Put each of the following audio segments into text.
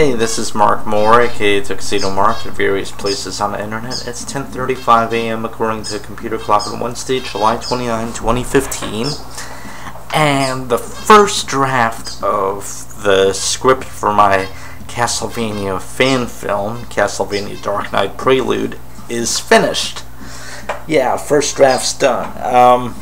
Hey, this is Mark Moore, aka Tuxedo Mark, at various places on the internet. It's 10.35 a.m. according to computer clock on Wednesday, July 29, 2015. And the first draft of the script for my Castlevania fan film, Castlevania Dark Night Prelude, is finished. Yeah, first draft's done. Um,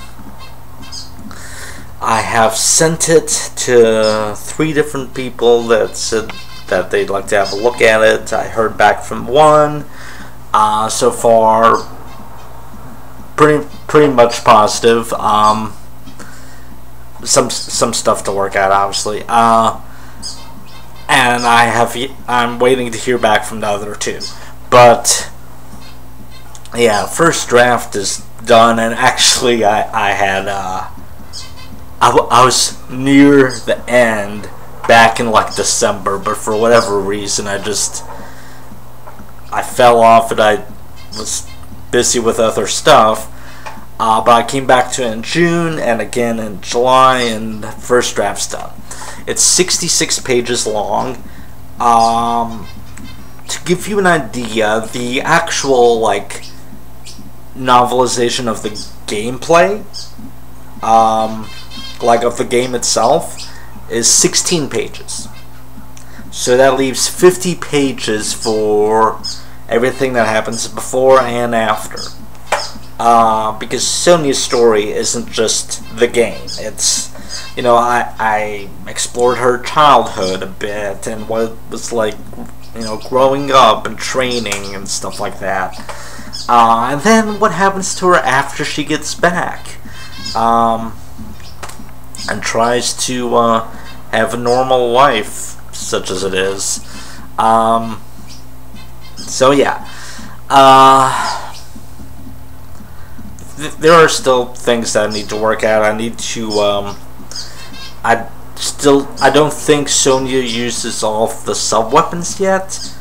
I have sent it to three different people that said that they'd like to have a look at it. I heard back from one. Uh, so far, pretty pretty much positive. Um, some some stuff to work out, obviously. Uh, and I have I'm waiting to hear back from the other two. But yeah, first draft is done, and actually, I I had uh, I, I was near the end back in like December, but for whatever reason, I just I fell off and I was busy with other stuff. Uh, but I came back to it in June and again in July, and first draft's done. It's 66 pages long. Um, to give you an idea, the actual like novelization of the gameplay, um, like of the game itself, is 16 pages. So that leaves 50 pages for everything that happens before and after. Uh, because Sonia's story isn't just the game. It's, you know, I, I explored her childhood a bit and what it was like, you know, growing up and training and stuff like that. Uh, and then what happens to her after she gets back. Um, and tries to uh, have a normal life, such as it is. Um, so yeah, uh, th there are still things that I need to work out. I need to. Um, I still. I don't think Sonia uses all the sub weapons yet.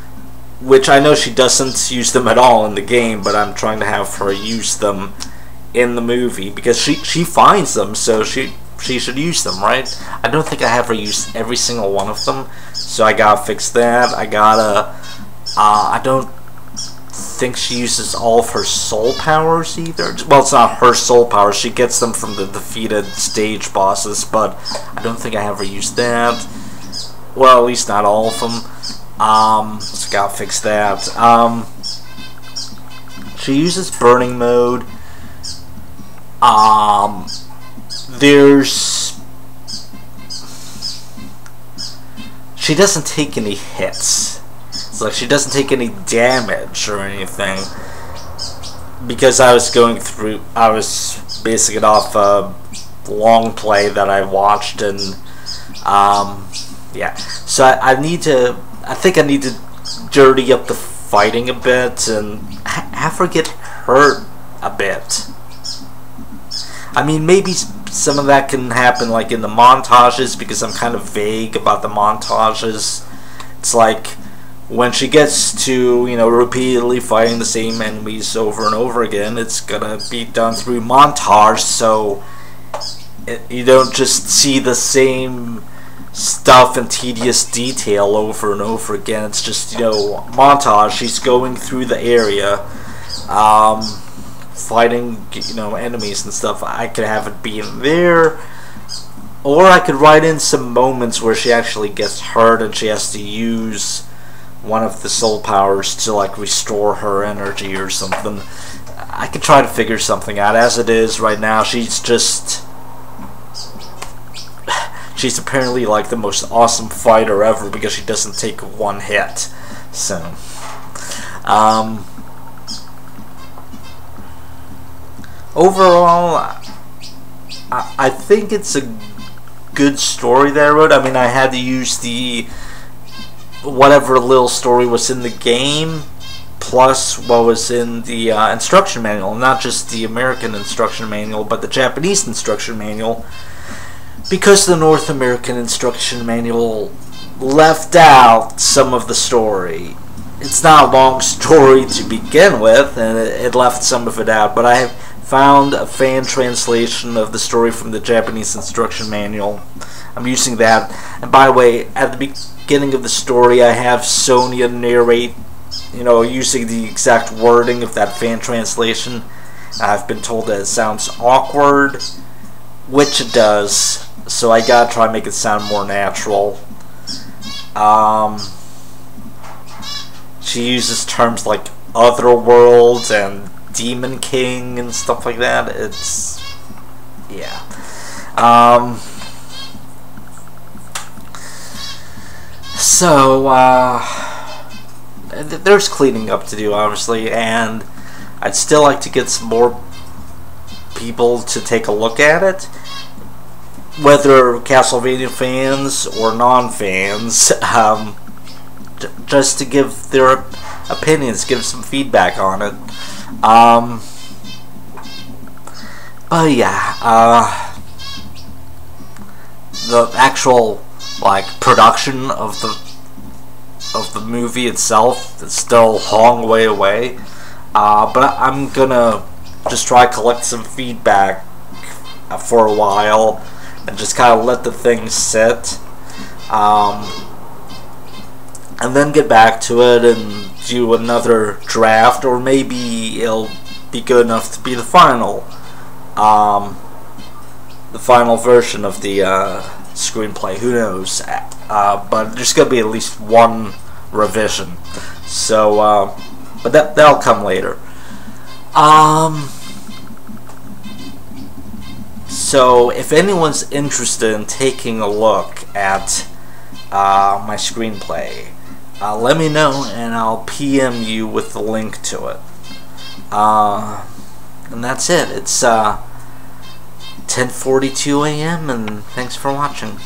Which I know she doesn't use them at all in the game, but I'm trying to have her use them in the movie because she she finds them, so she she should use them, right? I don't think I have her use every single one of them, so I gotta fix that. I gotta. Uh, I don't think she uses all of her soul powers either. Well, it's not her soul powers. She gets them from the defeated stage bosses, but I don't think I have her use that. Well, at least not all of them. Um, so gotta fix that. Um, she uses burning mode. Um, there's she doesn't take any hits. It's like she doesn't take any damage or anything. Because I was going through, I was basing it off a long play that I watched, and um, yeah. So I, I need to, I think I need to dirty up the fighting a bit and have her get hurt a bit. I mean, maybe some of that can happen like in the montages because I'm kind of vague about the montages. It's like when she gets to, you know, repeatedly fighting the same enemies over and over again, it's gonna be done through montage, so it, you don't just see the same stuff in tedious detail over and over again. It's just, you know, montage. She's going through the area. Um, fighting, you know, enemies and stuff, I could have it be in there. Or I could write in some moments where she actually gets hurt and she has to use one of the soul powers to like restore her energy or something. I could try to figure something out. As it is right now, she's just she's apparently like the most awesome fighter ever because she doesn't take one hit. So um overall, I, I think it's a good story that I wrote. I mean, I had to use the whatever little story was in the game plus what was in the uh, instruction manual, not just the American instruction manual, but the Japanese instruction manual, because the North American instruction manual left out some of the story. It's not a long story to begin with, and it, it left some of it out, but I have found a fan translation of the story from the Japanese instruction manual. I'm using that. And by the way, at the beginning of the story, I have Sonia narrate, you know, using the exact wording of that fan translation. I've been told that it sounds awkward, which it does. So I gotta try and make it sound more natural. Um, she uses terms like otherworld and demon king and stuff like that. It's yeah. Um, so uh, there's cleaning up to do, obviously, and I'd still like to get some more people to take a look at it. Whether Castlevania fans or non-fans, um, just to give their opinions, give some feedback on it. Um, but yeah, uh, the actual like production of the of the movie itself is still a long way away. Uh, but I'm gonna just try collect some feedback for a while and just kind of let the thing sit. Um, and then get back to it and do another draft, or maybe it'll be good enough to be the final, um, the final version of the uh, screenplay. Who knows? Uh, but there's gonna be at least one revision. So, uh, but that that'll come later. Um. So, if anyone's interested in taking a look at uh, my screenplay, uh, let me know and I'll PM you with the link to it. Uh, and that's it. It's uh, 10:42 a.m. and thanks for watching.